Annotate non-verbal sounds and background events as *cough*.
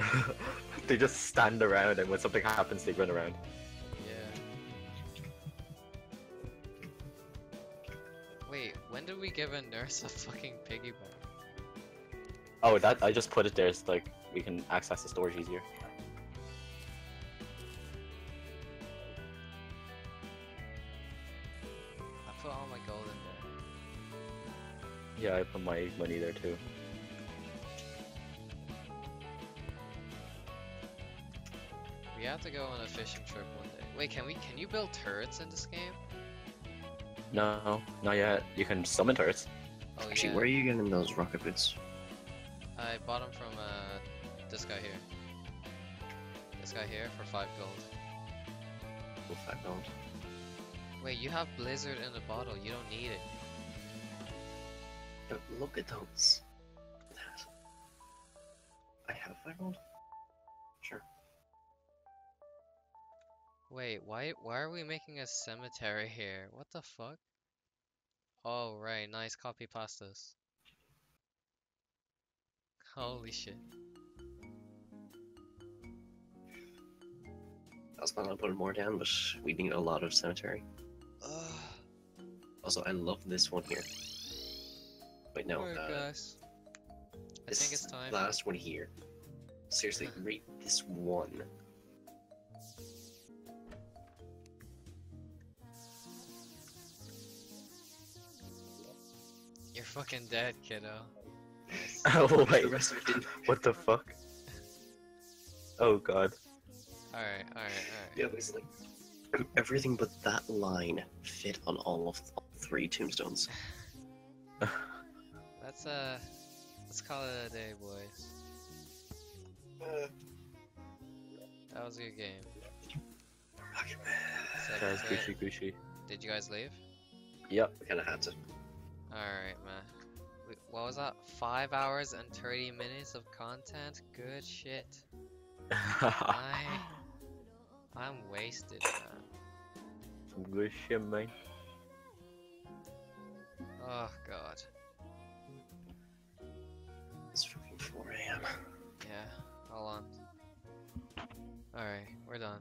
*laughs* they just stand around, and when something happens, they run around. Yeah. Wait, when did we give a nurse a fucking piggy bank? Oh, that I just put it there so like we can access the storage easier. I put all my gold in there. Yeah, I put my money there too. We have to go on a fishing trip one day. Wait, can we? Can you build turrets in this game? No, not yet. You can summon turrets. Oh Actually, yeah. where are you getting those rocket boots? I bought them from uh, this guy here. This guy here for five gold. Oh, five gold. Wait, you have Blizzard in the bottle. You don't need it. But look at those. I have five gold. Wait, why? Why are we making a cemetery here? What the fuck? Oh right, nice copy pastas. Holy shit. I was planning on putting more down, but we need a lot of cemetery. Ugh. Also, I love this one here. Wait, no. Alright, uh, guys. I think it's time. last one here. Seriously, rate this one. You're fucking dead, kiddo. *laughs* oh wait, rest of *laughs* what the fuck? Oh god. Alright, alright, alright. Yeah, basically. Everything but that line fit on all of all three tombstones. *laughs* Let's uh, let's call it a day, boys. That was a good game. Seven Guys, to Gucci. Gucci. Did you guys leave? Yep. We kind of had to. Alright, man. Wait, What was that? Five hours and 30 minutes of content? Good shit. *laughs* I... I'm wasted, man. Some good shit, man. Oh, God. It's fucking 4 a.m. Yeah, hold on. Alright, we're done.